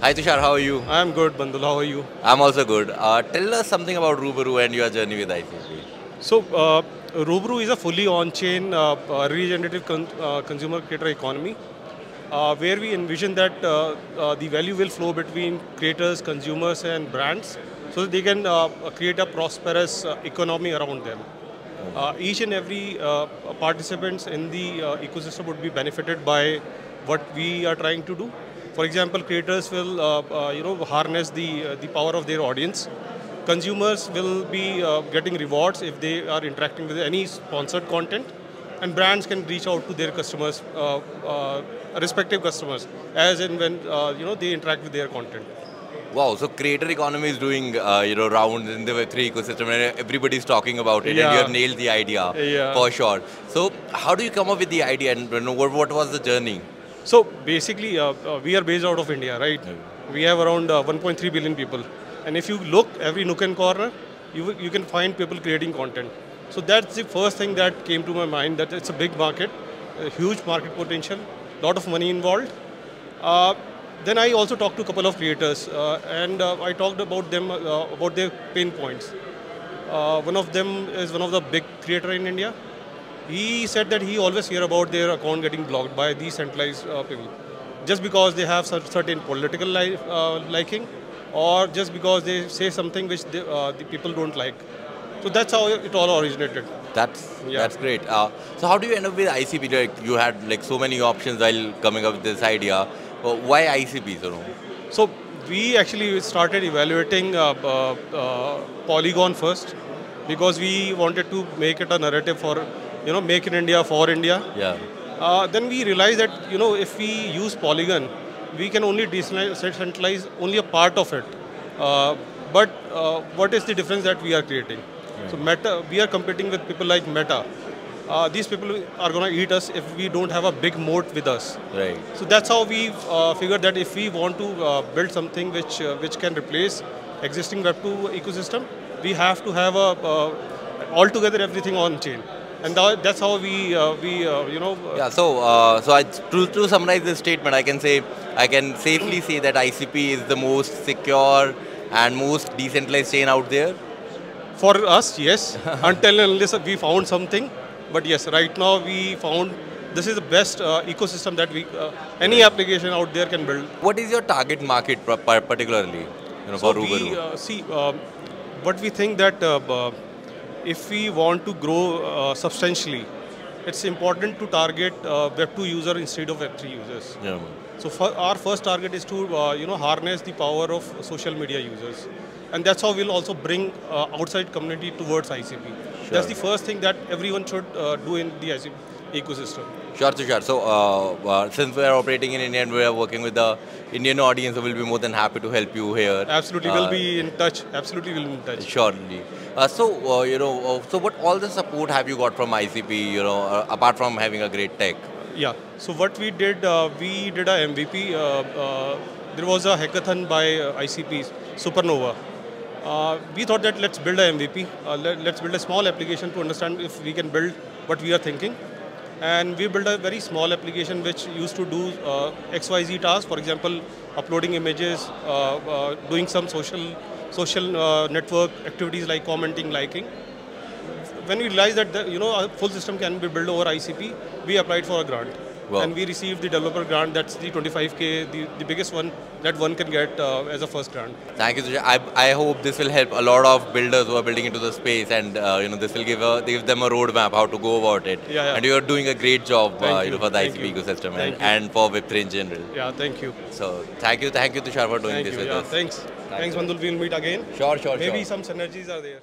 Hi Tushar, how are you? I'm good, Bandhul. How are you? I'm also good. Uh, tell us something about Rubaru and your journey with ICP. So, uh, Rubaru is a fully on-chain uh, uh, regenerative con- uh, consumer creator economy, uh, where we envision that the value will flow between creators, consumers, and brands, so that they can uh, create a prosperous uh, economy around them. Uh, each and every uh, participants in the uh, ecosystem would be benefited by what we are trying to do. For example, creators will uh, uh, you know harness the uh, the power of their audience. Consumers will be getting rewards if they are interacting with any sponsored content, and brands can reach out to their customers, respective customers, as and when you know they interact with their content. Wow, so creator economy is doing uh, you know rounds in the Web3 ecosystem and everybody's talking about it yeah. and you have nailed the idea Yeah. for sure. So how do you come up with the idea and you know, what, what was the journey? So basically, uh, uh, we are based out of India, right? We have around uh, 1.3 billion people, and if you look every nook and corner, you you can find people creating content. So that's the first thing that came to my mind. That it's a big market, a huge market potential, lot of money involved. Uh, then I also talked to a couple of creators, uh, and uh, I talked about them about their pain points. One of them is one of the big creator in India. He said that he always hear about their account getting blocked by these centralized uh, people, just because they have certain political li- uh, liking, or just because they say something which they, uh, the people don't like. So that's how it all originated. That's Yeah. that's great. Uh, so how do you end up with ICP? Like you had like so many options while coming up with this idea. Uh, why ICP? Know? So we actually started evaluating uh, uh, uh, Polygon first because we wanted to make it a narrative for, you know, make in India for India. Yeah. Uh, then we realize that you know if we use Polygon, we can only decentralize only a part of it. Uh, but uh, what is the difference that we are creating? So Meta, we are competing with people like Meta. Uh, these people are going to eat us if we don't have a big moat with us. Right. So that's how we uh, figured that if we want to uh, build something which uh, which can replace existing Web2 ecosystem, we have to have a uh, altogether everything on chain, and that's how we uh, we uh, you know uh, Yeah, so uh, so I, to, to summarize this statement, I can say I can safely say that ICP is the most secure and most decentralized chain out there. for us yes until unless we found something, but yes right now we found this is the best uh, ecosystem that we uh, any application out there can build. What is your target market par- par- particularly? You know, So for we Rubaru. uh, see what we think that if we want to grow uh, substantially, it's important to target uh, Web2 user instead of Web3 users. yeah. So for our first target is to uh, you know harness the power of social media users, and that's how we'll also bring uh, outside community towards ICP. That's the first thing that everyone should uh, do in the ICP ecosystem. Sure, sure. So, uh, uh, since we are operating in India and we are working with the Indian audience, we will be more than happy to help you here. Absolutely, Uh, we'll be in touch. Absolutely, we'll be in touch. Surely. Uh, so, uh, you know, uh, so what all the support have you got from ICP, you know, uh, apart from having a great tech? Yeah. So what we did, uh, we did a MVP. Uh, uh, there was a hackathon by uh, ICP, Supernova. Uh, we thought that let's build a MVP. Uh, let, let's build a small application to understand if we can build what we are thinking. And we built a very small application which used to do uh, XYZ tasks. For example, uploading images, uh, uh, doing some social social uh, network activities like commenting, liking when we realized that the, you know a full system can be built over ICP, we applied for a grant. Wow. And we received the developer grant. That's the 25k, the, the biggest one that one can get uh, as a first grant. Thank you, Tushar. I, I hope this will help a lot of builders who are building into the space, and uh, you know this will give a give them a roadmap how to go about it. Yeah, yeah. And you are doing a great job, uh, you know, for the Thank ICP you. ecosystem Thank and, and for Web3 in general. Yeah, thank you. So thank you, thank you, Tushar, for doing Thank this you. with Yeah, us. thanks. Thanks, Bandhul. We'll meet again. Sure, sure, Maybe sure. some synergies are there.